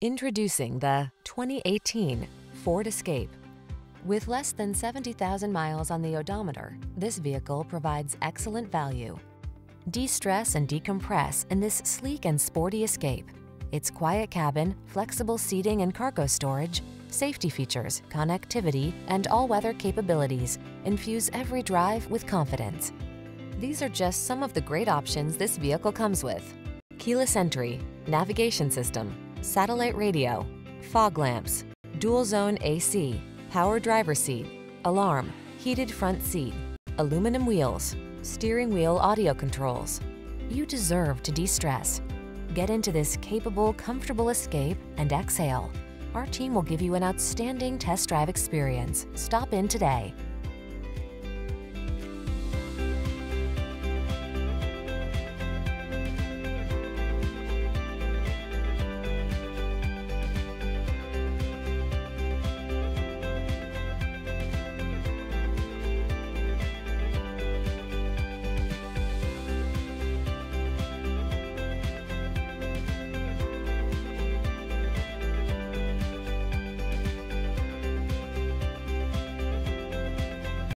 Introducing the 2018 Ford Escape. With less than 70,000 miles on the odometer, this vehicle provides excellent value. De-stress and decompress in this sleek and sporty Escape. Its quiet cabin, flexible seating and cargo storage, safety features, connectivity, and all-weather capabilities infuse every drive with confidence. These are just some of the great options this vehicle comes with. Keyless entry, navigation system, satellite radio, fog lamps, dual zone AC, power driver seat, alarm, heated front seat, aluminum wheels, steering wheel audio controls. You deserve to de-stress. Get into this capable, comfortable escape and exhale. Our team will give you an outstanding test drive experience. Stop in today.